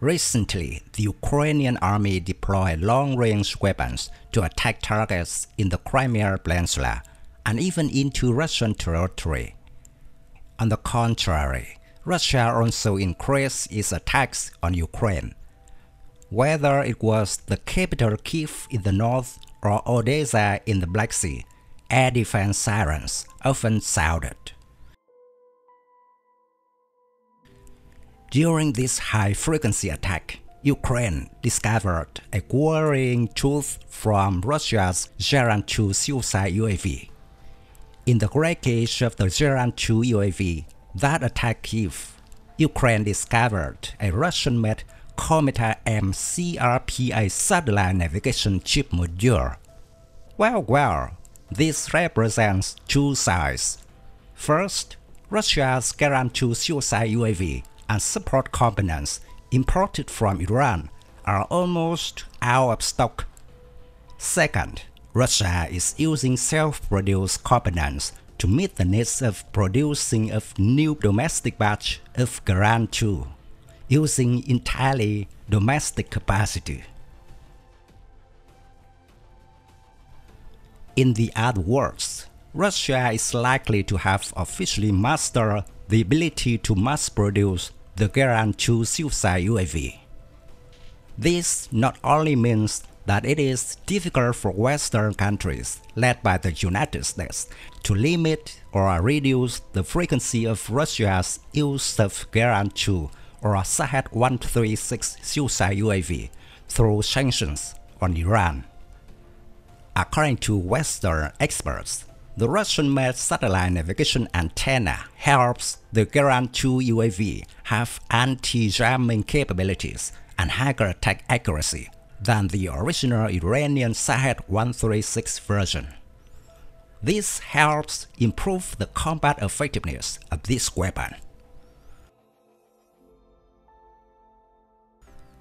Recently, the Ukrainian army deployed long-range weapons to attack targets in the Crimea Peninsula and even into Russian territory. On the contrary, Russia also increased its attacks on Ukraine. Whether it was the capital Kiev in the north or Odessa in the Black Sea, air defense sirens often sounded. During this high-frequency attack, Ukraine discovered a worrying truth from Russia's Geran 2 suicide UAV. In the wreckage of the Geran 2 UAV that attacked Kiev, Ukraine discovered a Russian-made Kometa-M CRPA satellite navigation chip module. Well, well, this represents two sides. First, Russia's Geran 2 suicide UAV and support components imported from Iran are almost out of stock. Second, Russia is using self-produced components to meet the needs of producing a new domestic batch of Geran 2, using entirely domestic capacity. In the other words, Russia is likely to have officially mastered the ability to mass produce the Geran 2 suicide UAV. This not only means that it is difficult for Western countries, led by the United States, to limit or reduce the frequency of Russia's use of Geran 2 or Shahed 136 suicide UAV through sanctions on Iran. According to Western experts, the Russian-made satellite navigation antenna helps the Geran 2 UAV have anti-jamming capabilities and higher attack accuracy than the original Iranian Shahed 136 version. This helps improve the combat effectiveness of this weapon.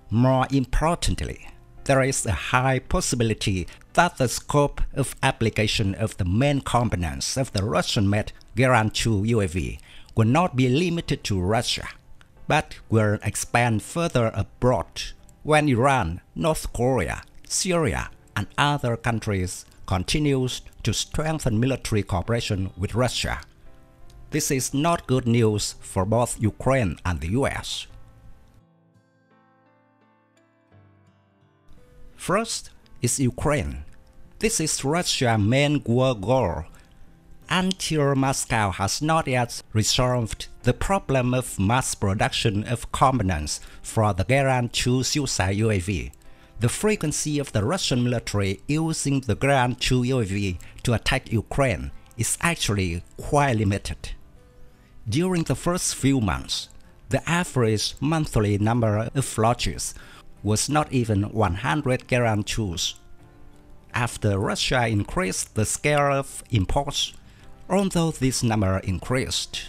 More importantly, there is a high possibility that the scope of application of the main components of the Russian-made Geran 2 UAV will not be limited to Russia, but will expand further abroad when Iran, North Korea, Syria, and other countries continues to strengthen military cooperation with Russia. This is not good news for both Ukraine and the US. First is Ukraine. This is Russia's main war goal. Until Moscow has not yet resolved the problem of mass production of components for the Geran 2 suicide UAV, the frequency of the Russian military using the Geran 2 UAV to attack Ukraine is actually quite limited. During the first few months, the average monthly number of launches was not even 100 Geran 2s. After Russia increased the scale of imports, although this number increased,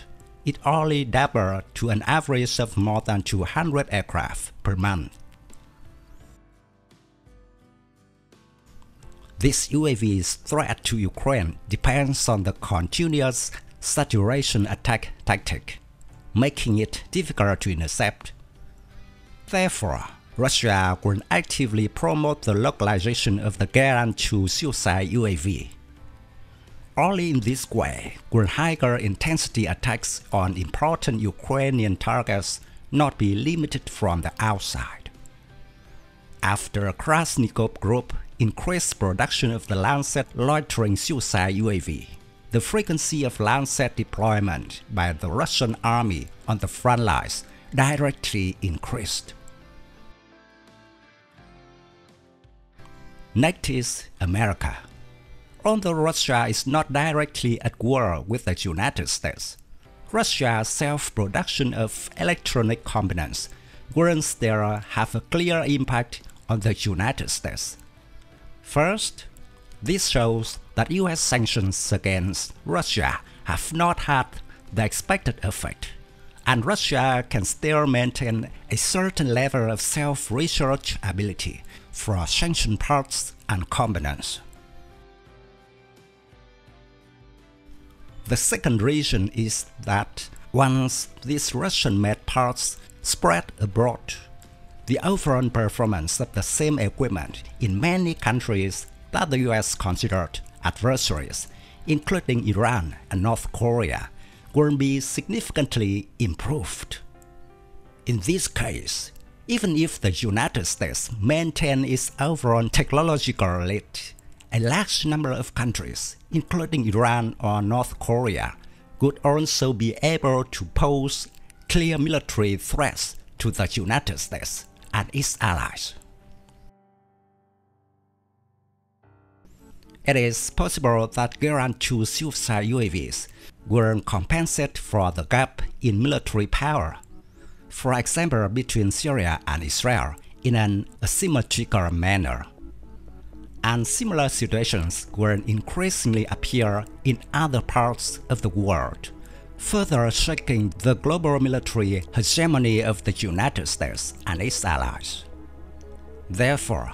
it only doubled to an average of more than 200 aircraft per month. This UAV's threat to Ukraine depends on the continuous saturation attack tactic, making it difficult to intercept. Therefore, Russia will actively promote the localization of the Geran 2 suicide UAV. Only in this way will higher intensity attacks on important Ukrainian targets not be limited from the outside. After Kalashnikov Group increased production of the Lancet loitering suicide UAV, the frequency of Lancet deployment by the Russian army on the front lines directly increased. Next is America. Although Russia is not directly at war with the United States, Russia's self-production of electronic components will still have a clear impact on the United States. First, this shows that US sanctions against Russia have not had the expected effect, and Russia can still maintain a certain level of self-research ability for sanctioned parts and components. The second reason is that once these Russian-made parts spread abroad, the overall performance of the same equipment in many countries that the US considered adversaries, including Iran and North Korea, will be significantly improved. In this case, even if the United States maintain its overall technological lead, a large number of countries, including Iran or North Korea, could also be able to pose clear military threats to the United States and its allies. It is possible that Geran 2 suicide UAVs will compensate for the gap in military power, for example between Syria and Israel, in an asymmetrical manner. And similar situations will increasingly appear in other parts of the world, further shaking the global military hegemony of the United States and its allies. Therefore,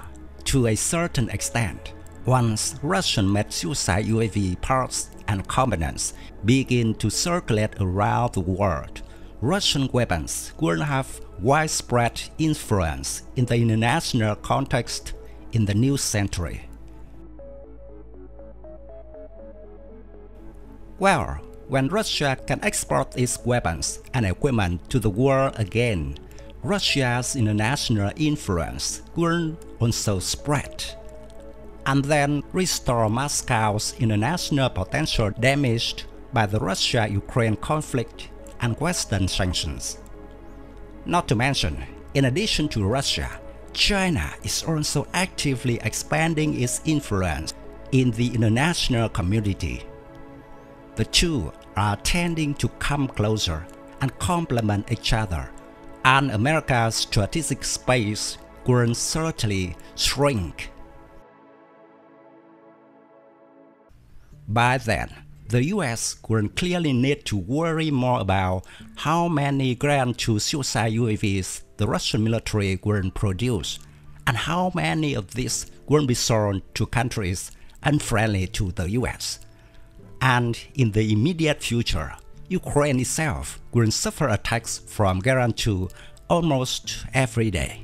to a certain extent, once Russian-made suicide UAV parts and components begin to circulate around the world, Russian weapons will have widespread influence in the international context in the new century. Well, when Russia can export its weapons and equipment to the world again, Russia's international influence will also spread and then restore Moscow's international potential damaged by the Russia-Ukraine conflict and Western sanctions. Not to mention, in addition to Russia, China is also actively expanding its influence in the international community. The two are tending to come closer and complement each other, and America's strategic space will certainly shrink By then, the US will clearly need to worry more about how many Geran 2 suicide UAVs the Russian military will produce, and how many of these will be sold to countries unfriendly to the US. And in the immediate future, Ukraine itself will suffer attacks from Geran 2 almost every day.